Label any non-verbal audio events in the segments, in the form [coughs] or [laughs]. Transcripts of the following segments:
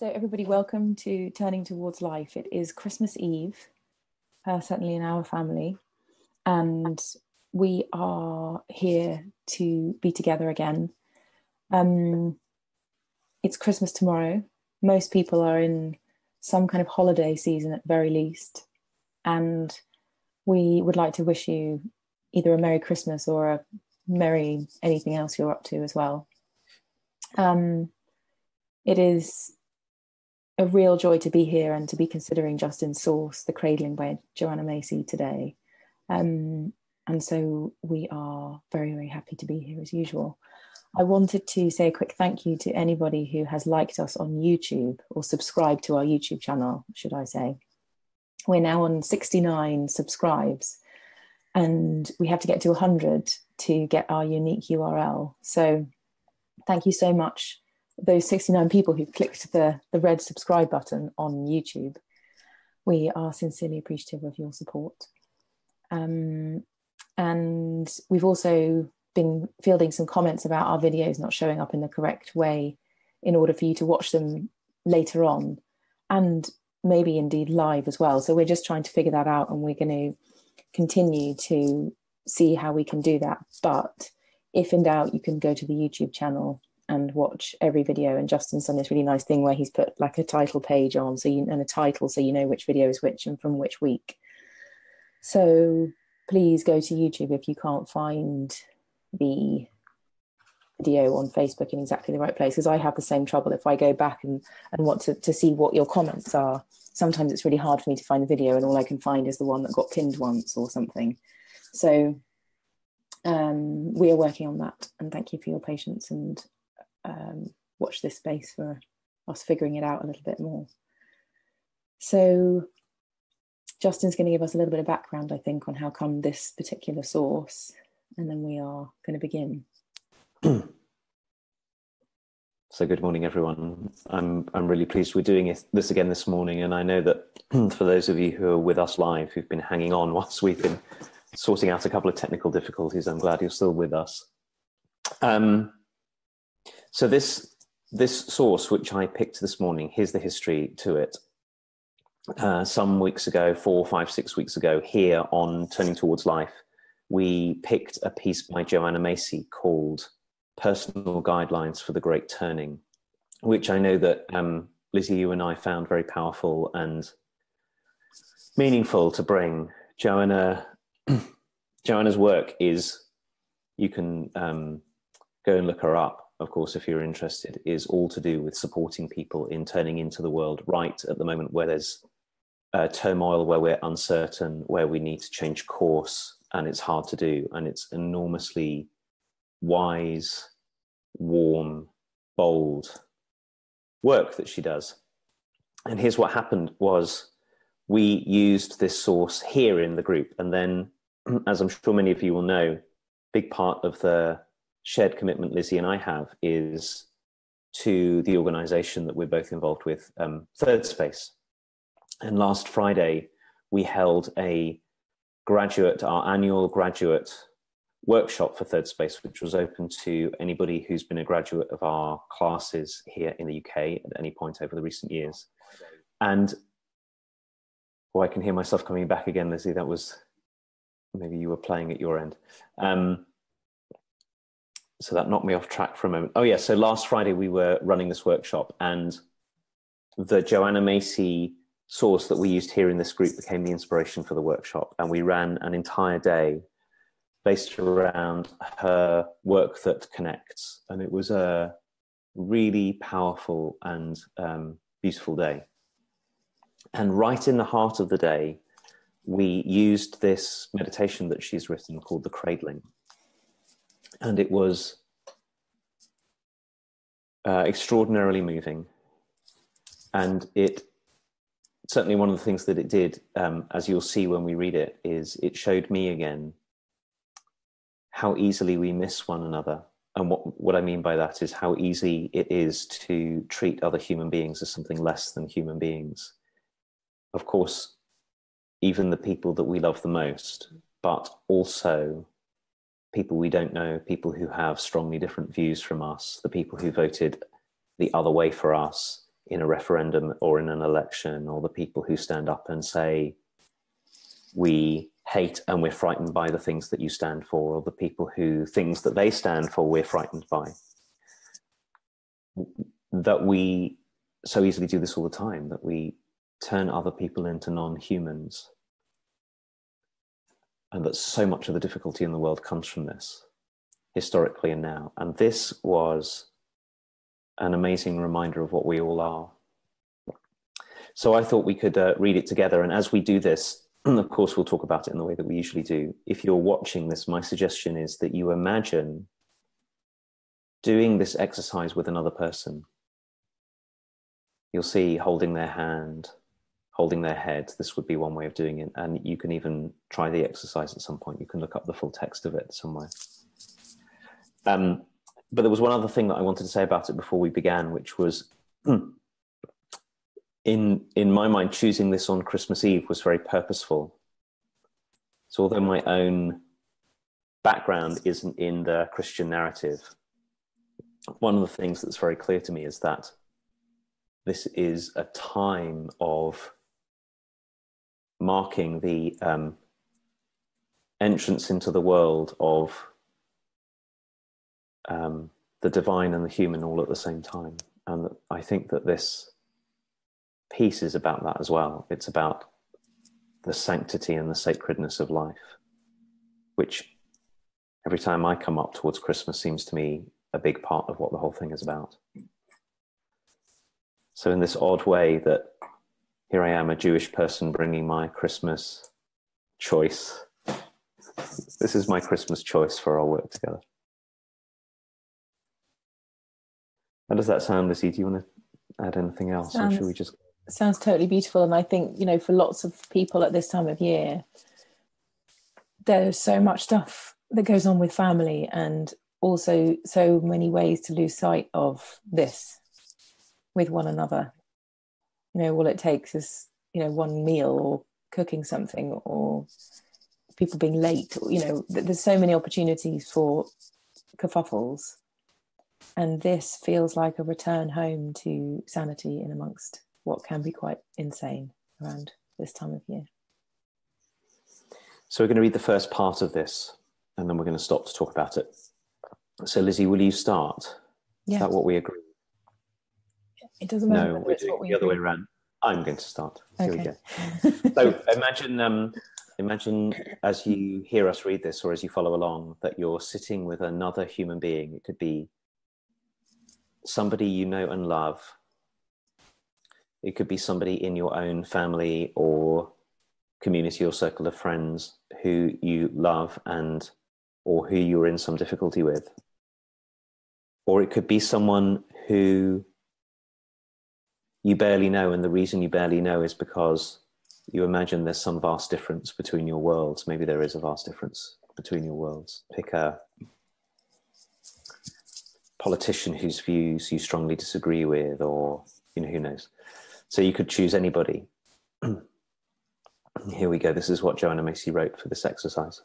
So, everybody, welcome to Turning Towards Life. It is Christmas Eve, uh, certainly in our family, and we are here to be together again. Um, it's Christmas tomorrow. Most people are in some kind of holiday season at very least, and we would like to wish you either a Merry Christmas or a Merry anything else you're up to as well. Um, it is a real joy to be here and to be considering Justin's source, The Cradling by Joanna Macy today. Um, and so we are very, very happy to be here as usual. I wanted to say a quick thank you to anybody who has liked us on YouTube or subscribed to our YouTube channel, should I say. We're now on 69 subscribes and we have to get to 100 to get our unique URL. So thank you so much those 69 people who clicked the, the red subscribe button on YouTube. We are sincerely appreciative of your support. Um, and we've also been fielding some comments about our videos not showing up in the correct way in order for you to watch them later on and maybe indeed live as well. So we're just trying to figure that out and we're going to continue to see how we can do that. But if in doubt, you can go to the YouTube channel and watch every video. And Justin's done this really nice thing where he's put like a title page on, so you and a title, so you know which video is which and from which week. So please go to YouTube if you can't find the video on Facebook in exactly the right place, because I have the same trouble. If I go back and, and want to, to see what your comments are, sometimes it's really hard for me to find the video, and all I can find is the one that got pinned once or something. So um, we are working on that, and thank you for your patience and um, watch this space for us figuring it out a little bit more. So Justin's going to give us a little bit of background, I think, on how come this particular source, and then we are going to begin. [clears throat] So good morning, everyone. I'm I'm really pleased we're doing this again this morning, and I know that [clears throat] for those of you who are with us live, who've been hanging on [laughs] whilst we've been sorting out a couple of technical difficulties, I'm glad you're still with us. Um, so this this source, which I picked this morning, here's the history to it. Uh, some weeks ago, four, five, six weeks ago, here on Turning Towards Life, we picked a piece by Joanna Macy called Personal Guidelines for the Great Turning, which I know that um, Lizzie, you and I found very powerful and meaningful to bring. Joanna, [clears throat] Joanna's work is, you can um, go and look her up of course, if you're interested, is all to do with supporting people in turning into the world right at the moment where there's uh, turmoil, where we're uncertain, where we need to change course, and it's hard to do. And it's enormously wise, warm, bold work that she does. And here's what happened was we used this source here in the group. And then, [clears throat] as I'm sure many of you will know, big part of the shared commitment Lizzie and I have is to the organization that we're both involved with, um, Third Space. And last Friday, we held a graduate, our annual graduate workshop for Third Space, which was open to anybody who's been a graduate of our classes here in the UK at any point over the recent years. And oh, I can hear myself coming back again, Lizzie. That was maybe you were playing at your end. Um, so that knocked me off track for a moment. Oh yeah, so last Friday we were running this workshop, and the Joanna Macy source that we used here in this group became the inspiration for the workshop, and we ran an entire day based around her work that connects, and it was a really powerful and um, beautiful day. And right in the heart of the day, we used this meditation that she's written called the cradling and it was uh, extraordinarily moving. And it certainly one of the things that it did, um, as you'll see when we read it, is it showed me again how easily we miss one another. And what, what I mean by that is how easy it is to treat other human beings as something less than human beings. Of course, even the people that we love the most, but also people we don't know, people who have strongly different views from us, the people who voted the other way for us in a referendum or in an election, or the people who stand up and say, we hate and we're frightened by the things that you stand for, or the people who things that they stand for, we're frightened by. That we so easily do this all the time, that we turn other people into non humans. And that so much of the difficulty in the world comes from this, historically and now. And this was an amazing reminder of what we all are. So I thought we could uh, read it together. And as we do this, [clears throat] of course, we'll talk about it in the way that we usually do. If you're watching this, my suggestion is that you imagine doing this exercise with another person. You'll see holding their hand, holding their head. This would be one way of doing it. And you can even try the exercise at some point. You can look up the full text of it somewhere. Um, but there was one other thing that I wanted to say about it before we began, which was in in my mind, choosing this on Christmas Eve was very purposeful. So although my own background isn't in the Christian narrative, one of the things that's very clear to me is that this is a time of marking the um, entrance into the world of um, the divine and the human all at the same time. And I think that this piece is about that as well. It's about the sanctity and the sacredness of life, which every time I come up towards Christmas seems to me a big part of what the whole thing is about. So, in this odd way, that here I am, a Jewish person, bringing my Christmas choice. This is my Christmas choice for our work together. How does that sound, Lizzie? Do you want to add anything else, sounds, or should we just? Sounds totally beautiful, and I think you know, for lots of people at this time of year, there's so much stuff that goes on with family, and also so many ways to lose sight of this with one another. You know, all it takes is you know one meal or cooking something or people being late. You know, there's so many opportunities for kerfuffles and this feels like a return home to sanity in amongst what can be quite insane around this time of year. So we're going to read the first part of this and then we're going to stop to talk about it. So Lizzie, will you start? Yeah. Is that what we agree? It doesn't matter. No, we're doing we the other way around. I'm going to start. Okay. Here we go. [laughs] so imagine um, imagine as you hear us read this or as you follow along that you're sitting with another human being. It could be somebody you know and love. It could be somebody in your own family or community or circle of friends who you love and or who you're in some difficulty with. Or it could be someone who you barely know, and the reason you barely know is because you imagine there's some vast difference between your worlds. Maybe there is a vast difference between your worlds. Pick a politician whose views you strongly disagree with, or you know, who knows. So you could choose anybody. [clears throat] Here we go. This is what Joanna Macy wrote for this exercise.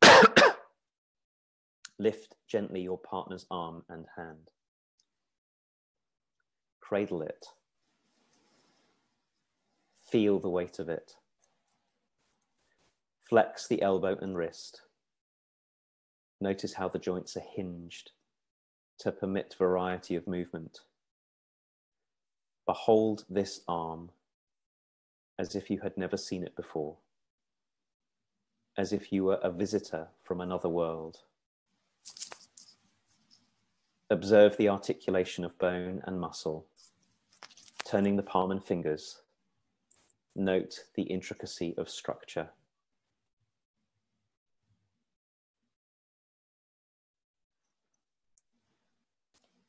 [coughs] Lift gently your partner's arm and hand. Cradle it. Feel the weight of it. Flex the elbow and wrist. Notice how the joints are hinged to permit variety of movement. Behold this arm as if you had never seen it before, as if you were a visitor from another world. Observe the articulation of bone and muscle, turning the palm and fingers. Note the intricacy of structure.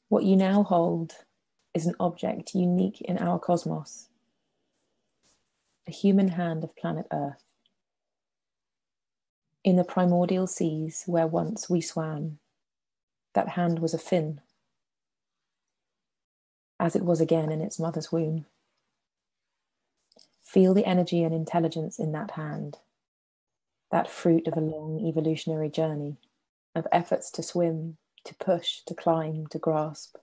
What you now hold is an object unique in our cosmos, a human hand of planet Earth. In the primordial seas where once we swam, that hand was a fin, as it was again in its mother's womb. Feel the energy and intelligence in that hand, that fruit of a long evolutionary journey, of efforts to swim, to push, to climb, to grasp.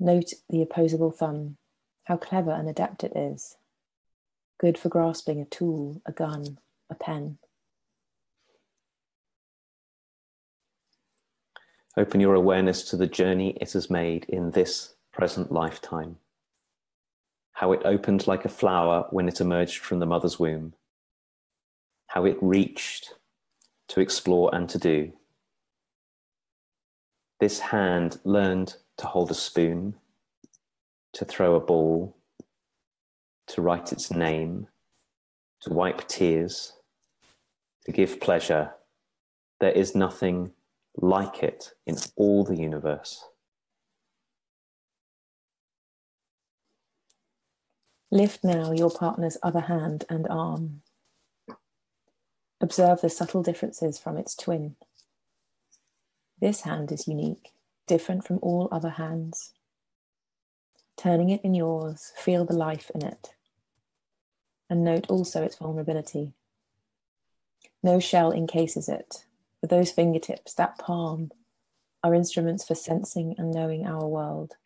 Note the opposable thumb, how clever and adept it is. Good for grasping a tool, a gun, a pen. Open your awareness to the journey it has made in this present lifetime. How it opened like a flower when it emerged from the mother's womb. How it reached to explore and to do. This hand learned to hold a spoon, to throw a ball, to write its name, to wipe tears, to give pleasure. There is nothing like it in all the universe. Lift now your partner's other hand and arm. Observe the subtle differences from its twin. This hand is unique, different from all other hands. Turning it in yours, feel the life in it. And note also its vulnerability. No shell encases it, but those fingertips, that palm, are instruments for sensing and knowing our world,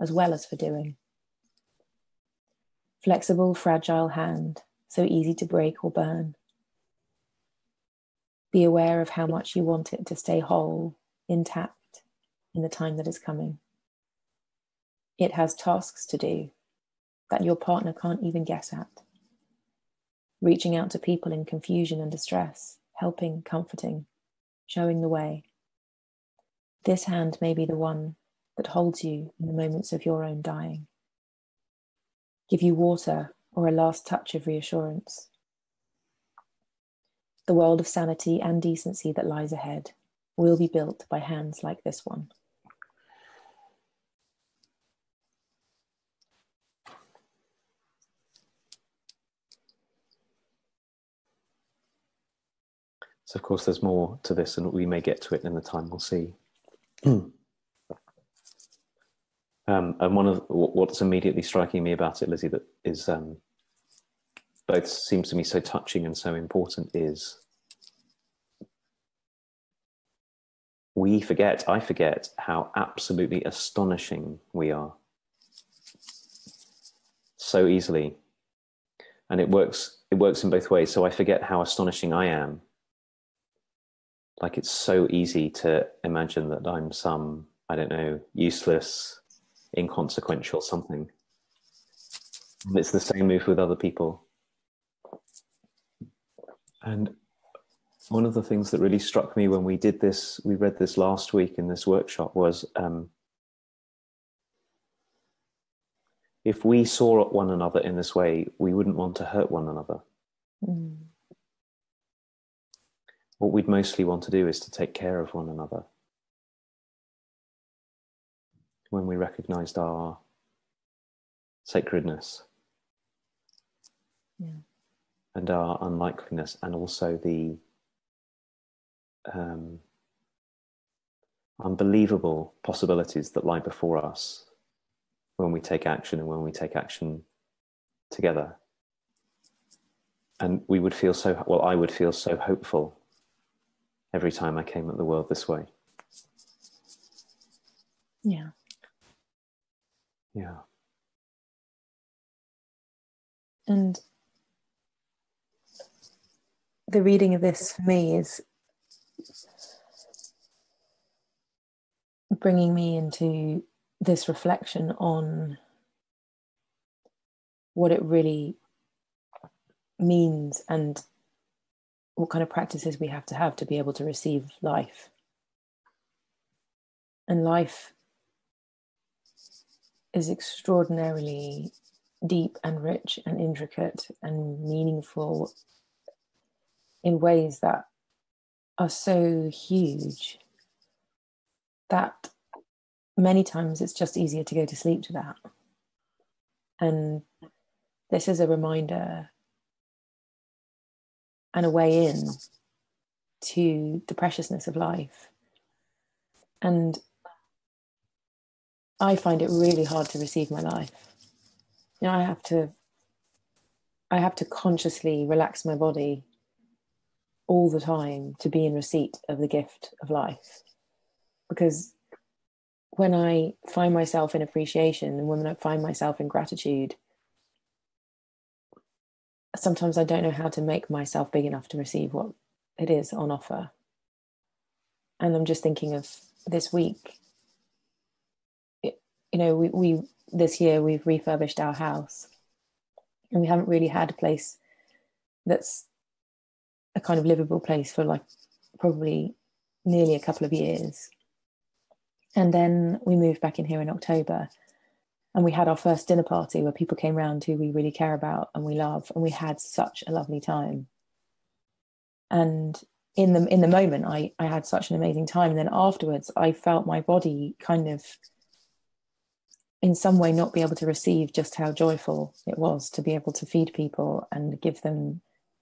as well as for doing. Flexible, fragile hand, so easy to break or burn. Be aware of how much you want it to stay whole, intact, in the time that is coming. It has tasks to do that your partner can't even guess at. Reaching out to people in confusion and distress, helping, comforting, showing the way. This hand may be the one that holds you in the moments of your own dying give you water or a last touch of reassurance. The world of sanity and decency that lies ahead will be built by hands like this one. So, of course, there's more to this, and we may get to it in the time we'll see. Um, and one of what's immediately striking me about it, Lizzie, that is um, both seems to me so touching and so important is we forget, I forget how absolutely astonishing we are so easily. And it works, it works in both ways. So I forget how astonishing I am. Like it's so easy to imagine that I'm some, I don't know, useless, inconsequential something. And it's the same move with other people. And one of the things that really struck me when we did this, we read this last week in this workshop, was um, if we saw one another in this way, we wouldn't want to hurt one another. Mm. What we'd mostly want to do is to take care of one another. when we recognized our sacredness yeah. and our unlikeliness, and also the um, unbelievable possibilities that lie before us when we take action and when we take action together. And we would feel so, well, I would feel so hopeful every time I came at the world this way. Yeah. Yeah. And the reading of this for me is bringing me into this reflection on what it really means and what kind of practices we have to have to be able to receive life. And life is extraordinarily deep and rich and intricate and meaningful in ways that are so huge that many times it's just easier to go to sleep to that. And this is a reminder and a way in to the preciousness of life. And I find it really hard to receive my life. You know, I have to I have to consciously relax my body all the time to be in receipt of the gift of life. Because when I find myself in appreciation and when I find myself in gratitude, sometimes I don't know how to make myself big enough to receive what it is on offer. And I'm just thinking of this week. It, you know, we, we this year we've refurbished our house, and we haven't really had a place that's a kind of livable place for like probably nearly a couple of years. And then we moved back in here in October and we had our first dinner party where people came round who we really care about and we love and we had such a lovely time. And in the in the moment i i had such an amazing time. And then afterwards i felt my body kind of in some way not be able to receive just how joyful it was to be able to feed people and give them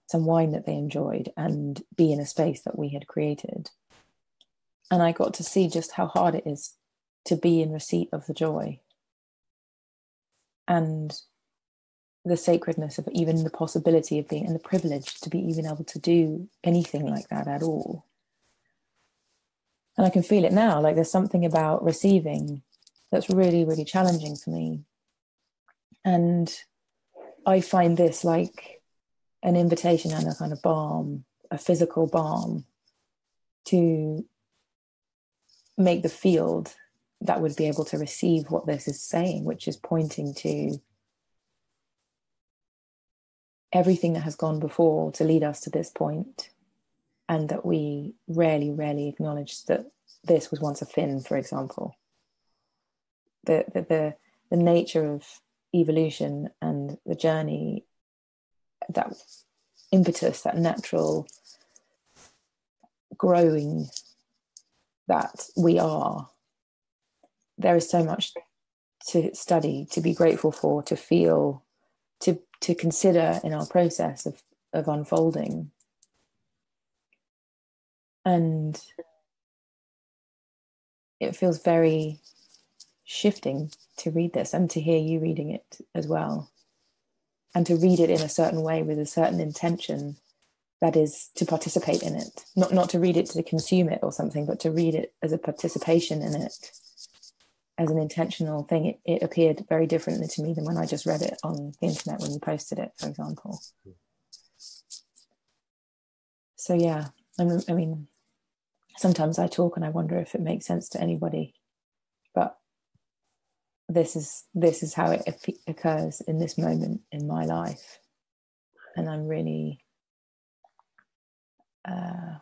some wine that they enjoyed and be in a space that we had created. And i got to see just how hard it is to be in receipt of the joy and the sacredness of even the possibility of being and the privilege to be even able to do anything like that at all. And I can feel it now. Like there's something about receiving that's really, really challenging for me. And I find this like an invitation and a kind of balm, a physical balm to make the field that would be able to receive what this is saying, which is pointing to everything that has gone before to lead us to this point, and that we rarely, rarely acknowledge that this was once a fin, for example. The, the, the, the nature of evolution and the journey, that impetus, that natural growing that we are there is so much to study, to be grateful for, to feel, to to consider in our process of of unfolding. And it feels very shifting to read this and to hear you reading it as well. And to read it in a certain way with a certain intention that is to participate in it. Not not to read it to consume it or something, but to read it as a participation in it as an intentional thing, it, it appeared very differently to me than when I just read it on the internet when you posted it, for example. So yeah, I mean, I mean, sometimes I talk and I wonder if it makes sense to anybody, but this is this is how it occurs in this moment in my life, and I'm really uh,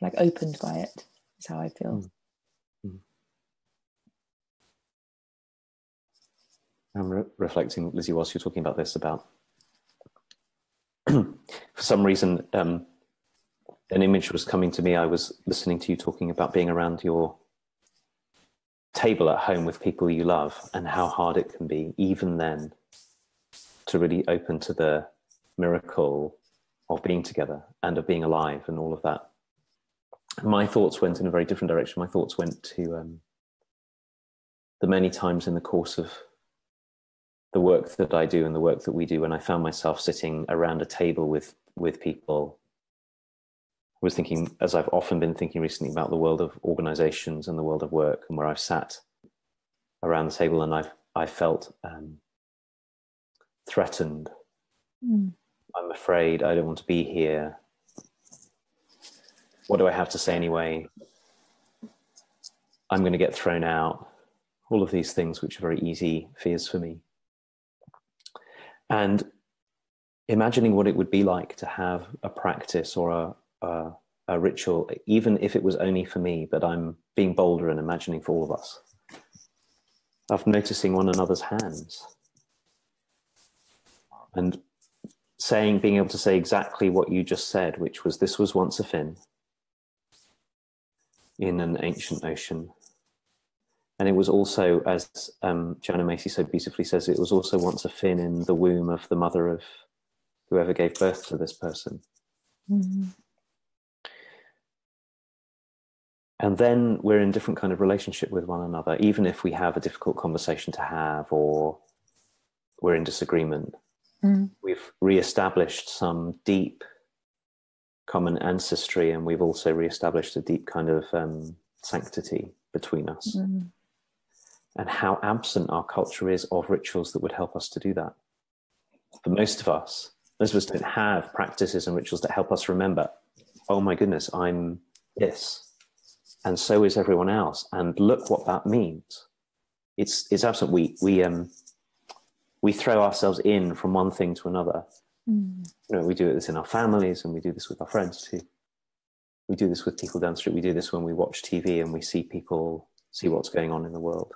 like opened by it. Is how I feel. Mm. I'm re- reflecting, Lizzie, whilst you're talking about this, about [clears throat] for some reason, um, an image was coming to me. I was listening to you talking about being around your table at home with people you love and how hard it can be, even then, to really open to the miracle of being together and of being alive and all of that. My thoughts went in a very different direction. My thoughts went to um, the many times in the course of the work that I do and the work that we do, when I found myself sitting around a table with with people, I was thinking, as I've often been thinking recently, about the world of organizations and the world of work, and where I've sat around the table and I've I felt um, threatened. Mm. I'm afraid I don't want to be here. What do I have to say anyway? I'm going to get thrown out. All of these things, which are very easy fears for me and imagining what it would be like to have a practice or a, a, a, ritual, even if it was only for me, but I'm being bolder and imagining for all of us, of noticing one another's hands and saying, being able to say exactly what you just said, which was, This was once a fin in an ancient ocean. And it was also, as um, Joanna Macy so beautifully says, it was also once a fin in the womb of the mother of whoever gave birth to this person. Mm-hmm. And then we're in different kind of relationship with one another, even if we have a difficult conversation to have or we're in disagreement. Mm. We've re-established some deep common ancestry, and we've also re-established a deep kind of um, sanctity between us. Mm and how absent our culture is of rituals that would help us to do that. For most of us, most of us don't have practices and rituals that help us remember, oh my goodness, I'm this. And so is everyone else. And look what that means. It's, it's absent. We, we, um, we throw ourselves in from one thing to another. Mm. You know, we do this in our families and we do this with our friends too. We do this with people down the street. We do this when we watch TV and we see people see what's going on in the world.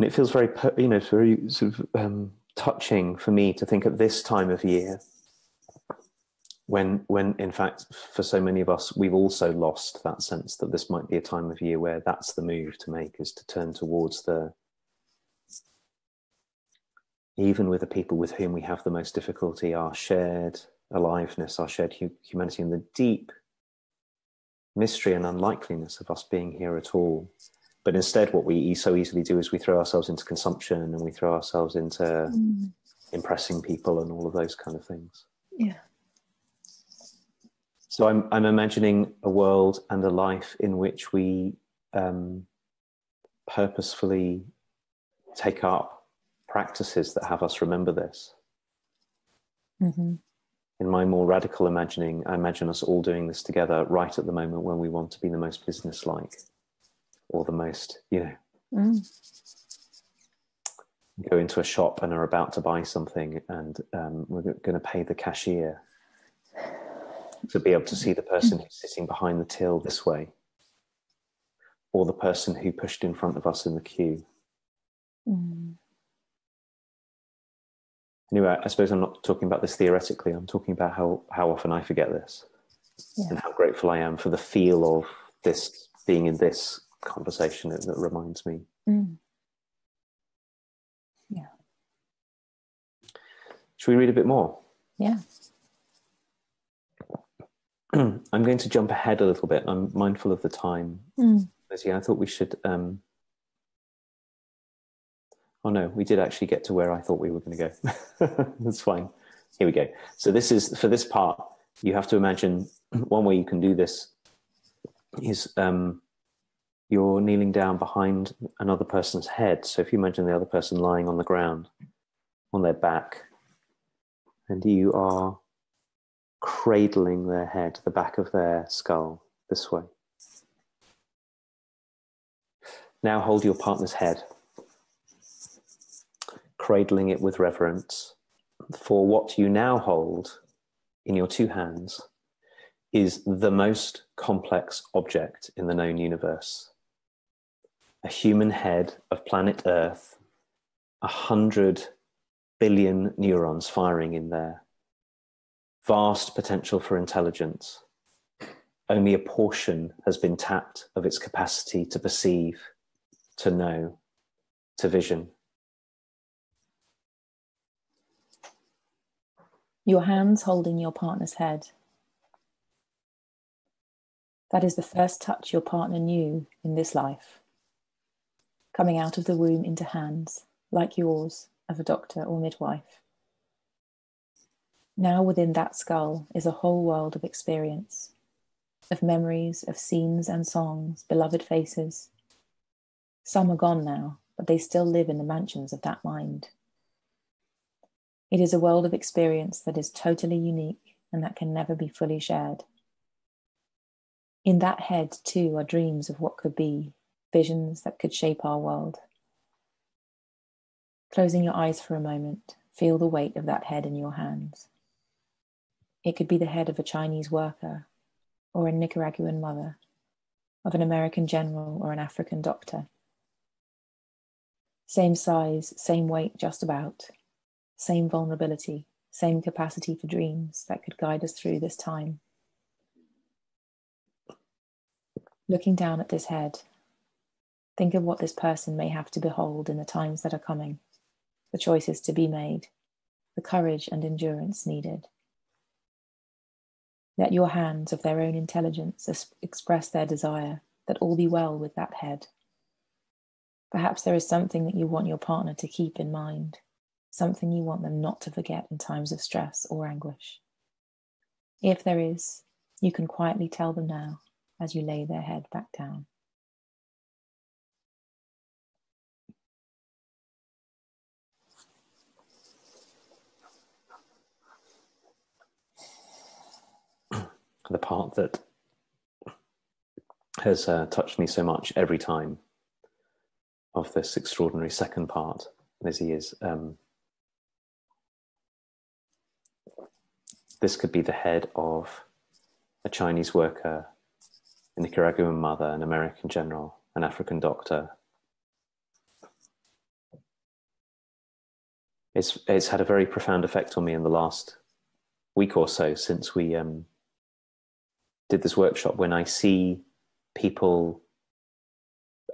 And it feels very, you know, very sort of um, touching for me to think at this time of year, when, when in fact, for so many of us, we've also lost that sense that this might be a time of year where that's the move to make, is to turn towards the, even with the people with whom we have the most difficulty, our shared aliveness, our shared humanity, and the deep mystery and unlikeliness of us being here at all. But instead, what we so easily do is we throw ourselves into consumption and we throw ourselves into mm. impressing people and all of those kind of things. Yeah. So I'm, I'm imagining a world and a life in which we um, purposefully take up practices that have us remember this. Mm-hmm in my more radical imagining, I imagine us all doing this together right at the moment when we want to be the most businesslike or the most, you know, mm. go into a shop and are about to buy something and um, we're going to pay the cashier to be able to see the person who's sitting behind the till this way or the person who pushed in front of us in the queue. Mm anyway, I suppose I'm not talking about this theoretically. I'm talking about how, how often I forget this yeah. and how grateful I am for the feel of this being in this conversation that, that reminds me. Mm. Yeah. Should we read a bit more? Yeah. [clears throat] I'm going to jump ahead a little bit. I'm mindful of the time. Mm. Yeah, I thought we should um, Oh no, we did actually get to where I thought we were going to go. [laughs] That's fine. Here we go. So this is for this part. You have to imagine [clears throat] one way you can do this is um, you're kneeling down behind another person's head. So if you imagine the other person lying on the ground, on their back, and you are cradling their head, the back of their skull, this way. Now hold your partner's head cradling it with reverence, for what you now hold in your two hands is the most complex object in the known universe. A human head of planet Earth, a hundred billion neurons firing in there, vast potential for intelligence. Only a portion has been tapped of its capacity to perceive, to know, to vision. your hands holding your partner's head. That is the first touch your partner knew in this life, coming out of the womb into hands like yours of a doctor or midwife. Now within that skull is a whole world of experience, of memories, of scenes and songs, beloved faces. Some are gone now, but they still live in the mansions of that mind. It is a world of experience that is totally unique and that can never be fully shared. In that head, too, are dreams of what could be, visions that could shape our world. Closing your eyes for a moment, feel the weight of that head in your hands. It could be the head of a Chinese worker or a Nicaraguan mother, of an American general or an African doctor. Same size, same weight, just about, same vulnerability, same capacity for dreams that could guide us through this time. Looking down at this head, think of what this person may have to behold in the times that are coming, the choices to be made, the courage and endurance needed. Let your hands of their own intelligence express their desire that all be well with that head. Perhaps there is something that you want your partner to keep in mind something you want them not to forget in times of stress or anguish. If there is, you can quietly tell them now as you lay their head back down. The part that has uh, touched me so much every time of this extraordinary second part, Lizzie, is um, this could be the head of a Chinese worker, a Nicaraguan mother, an American general, an African doctor. It's, it's had a very profound effect on me in the last week or so since we um, did this workshop when I see people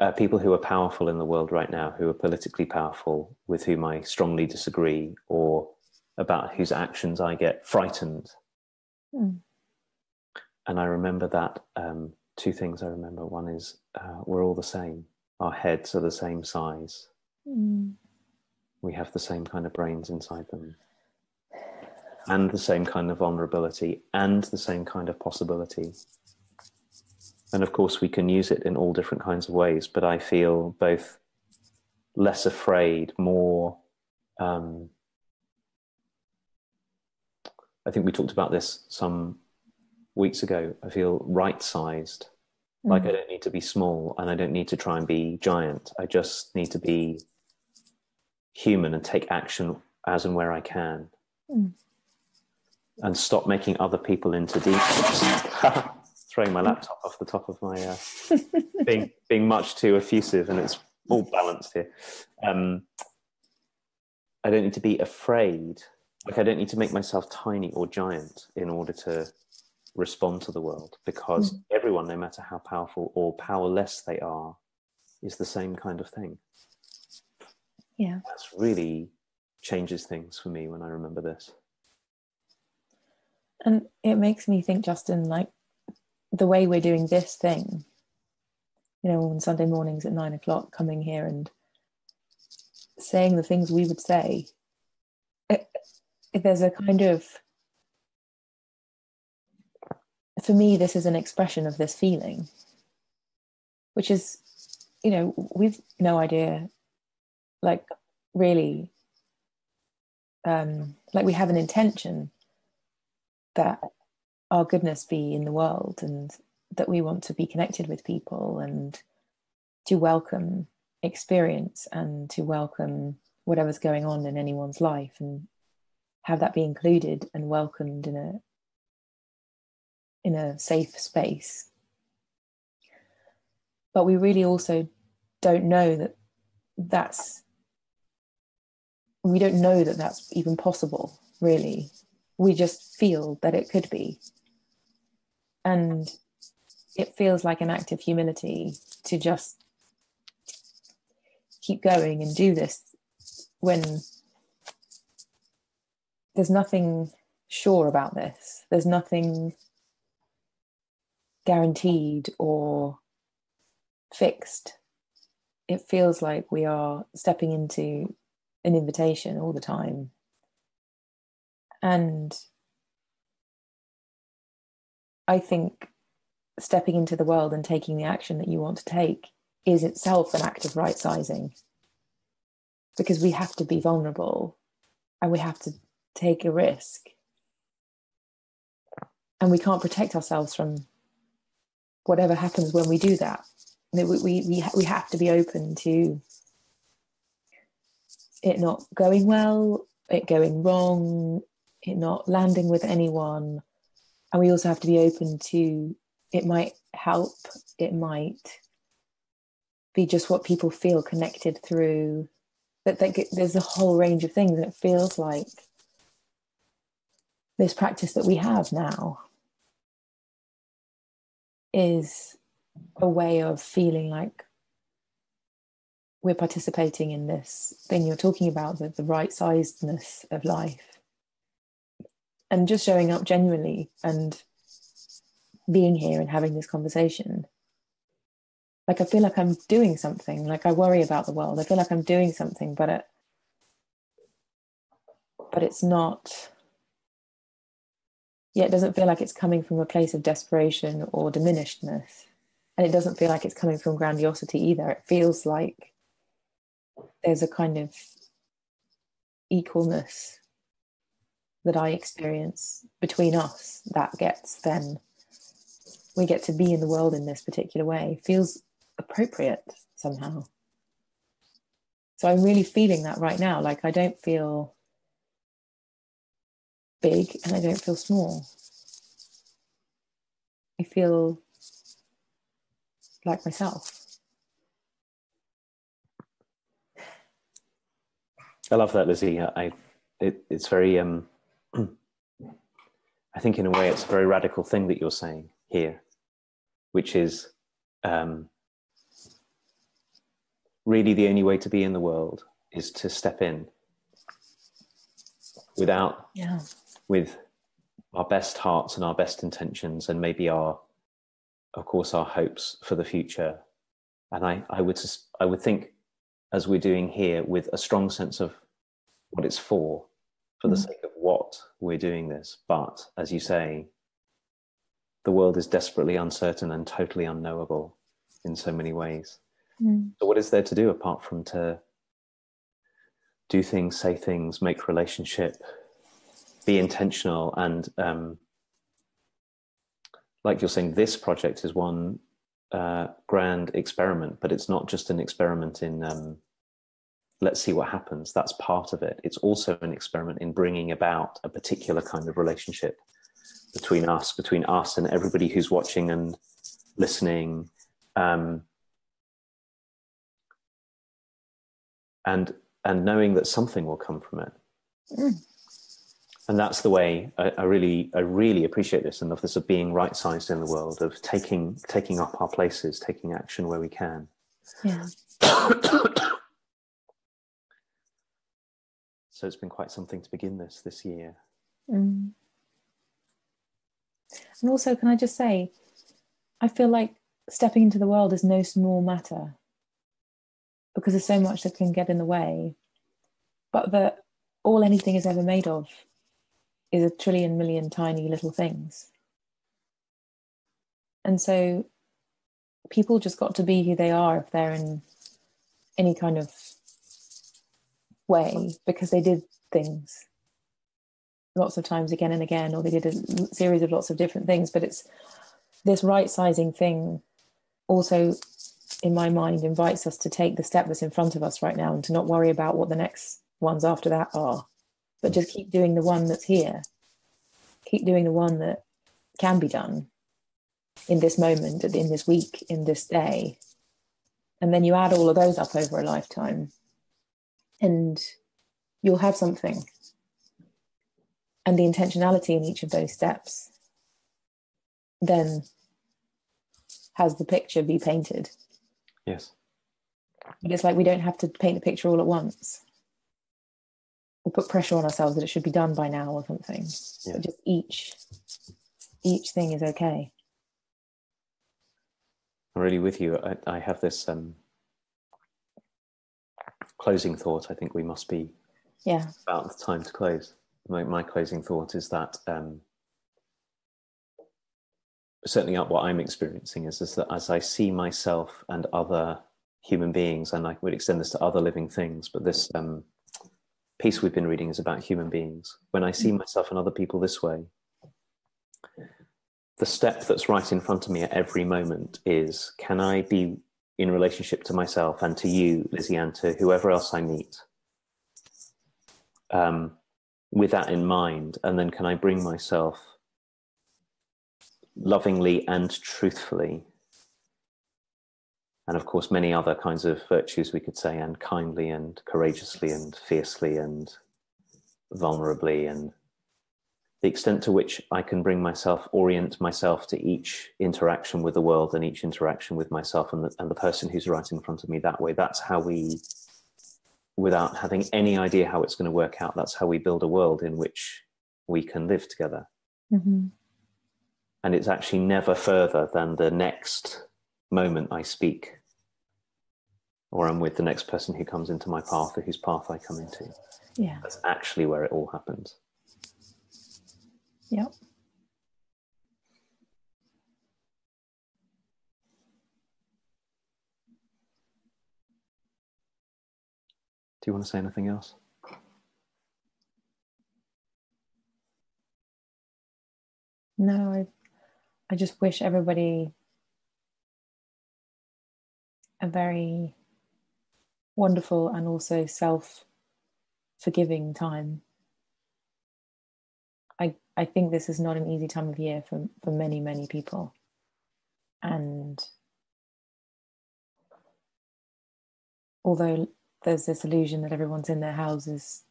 uh, people who are powerful in the world right now, who are politically powerful, with whom I strongly disagree, or about whose actions I get frightened. Mm. And I remember that um, two things I remember. One is uh, we're all the same, our heads are the same size, mm. we have the same kind of brains inside them, and the same kind of vulnerability, and the same kind of possibility. And of course, we can use it in all different kinds of ways, but I feel both less afraid, more. Um, I think we talked about this some weeks ago. I feel right sized. Mm. Like I don't need to be small and I don't need to try and be giant. I just need to be human and take action as and where I can. Mm. And stop making other people into deep. [laughs] throwing my laptop off the top of my uh, [laughs] being being much too effusive and it's all balanced here. Um, i don't need to be afraid. Like i don't need to make myself tiny or giant in order to respond to the world because mm. everyone no matter how powerful or powerless they are is the same kind of thing. Yeah. That's really changes things for me when i remember this and it makes me think justin like the way we're doing this thing, you know, on Sunday mornings at nine o'clock, coming here and saying the things we would say, it, it, there's a kind of, for me, this is an expression of this feeling, which is, you know, we've no idea, like, really, um, like we have an intention that our goodness be in the world and that we want to be connected with people and to welcome experience and to welcome whatever's going on in anyone's life and have that be included and welcomed in a in a safe space. But we really also don't know that that's we don't know that that's even possible really we just feel that it could be. And it feels like an act of humility to just keep going and do this when there's nothing sure about this. There's nothing guaranteed or fixed. It feels like we are stepping into an invitation all the time and I think stepping into the world and taking the action that you want to take is itself an act of right sizing. Because we have to be vulnerable and we have to take a risk. And we can't protect ourselves from whatever happens when we do that. We, we, we, have to be open to it not going well it going wrong it not landing with anyone and we also have to be open to it might help it might be just what people feel connected through. That, there's a whole range of things and it feels like this practice that we have now is a way of feeling like we're participating in this thing you're talking about the, the right sizedness of life and just showing up genuinely and being here and having this conversation like i feel like i'm doing something. Like i worry about the world. I feel like i'm doing something but it but it's not yeah it doesn't feel like it's coming from a place of desperation or diminishedness and it doesn't feel like it's coming from grandiosity either. It feels like there's a kind of equalness that I experience between us that gets then we get to be in the world in this particular way feels appropriate somehow. So I'm really feeling that right now. Like I don't feel big and I don't feel small. I feel like myself. I love that, Lizzie. I, it, it's very, um, I think in a way it's a very radical thing that you're saying here, which is um, really the only way to be in the world is to step in without, yeah. with our best hearts and our best intentions and maybe our, of course, our hopes for the future. And I, I would, I would think as we're doing here with a strong sense of what it's for, for the mm. sake of what we're doing this. But as you say, the world is desperately uncertain and totally unknowable in so many ways. Mm. So, what is there to do apart from to do things, say things, make relationship, be intentional, and um, like you're saying, this project is one uh, grand experiment, but it's not just an experiment in um, let's see what happens. That's part of it. It's also an experiment in bringing about a particular kind of relationship between us, between us and everybody who's watching and listening. Um, and and knowing that something will come from it. Mm. And that's the way I, I, really, I really appreciate this and of this of being right sized in the world, of taking taking up our places, taking action where we can. Yeah. [coughs] So it's been quite something to begin this this year. Mm. And also, can I just say, I feel like stepping into the world is no small matter because there's so much that can get in the way. But that all anything is ever made of is a trillion million tiny little things. And so people just got to be who they are if they're in any kind of way because they did things lots of times again and again, or they did a series of lots of different things. But it's this right sizing thing also, in my mind, invites us to take the step that's in front of us right now and to not worry about what the next ones after that are, but just keep doing the one that's here. Keep doing the one that can be done in this moment, in this week, in this day. And then you add all of those up over a lifetime and you'll have something. And the intentionality in each of those steps then has the picture be painted. Yes. It's like we don't have to paint the picture all at once or put pressure on ourselves that it should be done by now or something. Yeah. just each each thing is okay. I'm really with you. I, I have this um, closing thought, I think we must be yeah about the time to close. My, my closing thought is that um, certainly what I'm experiencing is, is that as I see myself and other human beings, and I would extend this to other living things, but this um, piece we've been reading is about human beings. When I see myself and other people this way, the step that's right in front of me at every moment is can I be in relationship to myself and to you, Lizzie, and to whoever else I meet. Um, with that in mind, and then can I bring myself lovingly and truthfully, and of course, many other kinds of virtues we could say, and kindly and courageously and fiercely and vulnerably and the extent to which I can bring myself, orient myself to each interaction with the world and each interaction with myself and the, and the person who's right in front of me that way. That's how we, without having any idea how it's going to work out, that's how we build a world in which we can live together. Mm-hmm. And it's actually never further than the next moment I speak or I'm with the next person who comes into my path or whose path I come into. Yeah. That's actually where it all happens. Yep. Do you want to say anything else? No, I, I just wish everybody a very wonderful and also self forgiving time. I, I think this is not an easy time of year for, for many, many people. And although there's this illusion that everyone's in their houses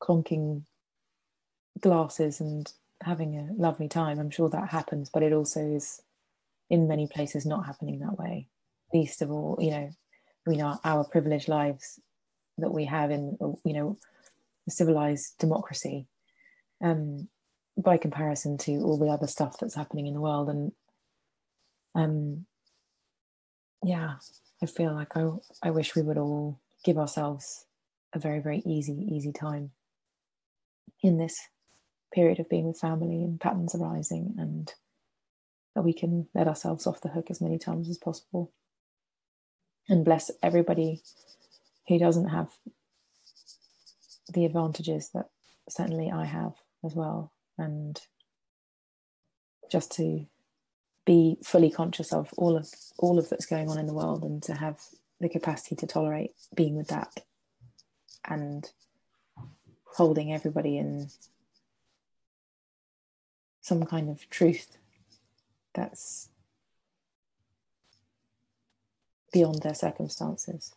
clonking glasses and having a lovely time, I'm sure that happens, but it also is in many places not happening that way. Least of all, you know, we know our privileged lives that we have in, you know, civilized democracy um, by comparison to all the other stuff that's happening in the world. And um, yeah, I feel like I, I wish we would all give ourselves a very, very easy, easy time in this period of being with family and patterns arising and that we can let ourselves off the hook as many times as possible and bless everybody who doesn't have the advantages that certainly I have as well, and just to be fully conscious of all of all of that's going on in the world, and to have the capacity to tolerate being with that, and holding everybody in some kind of truth that's beyond their circumstances.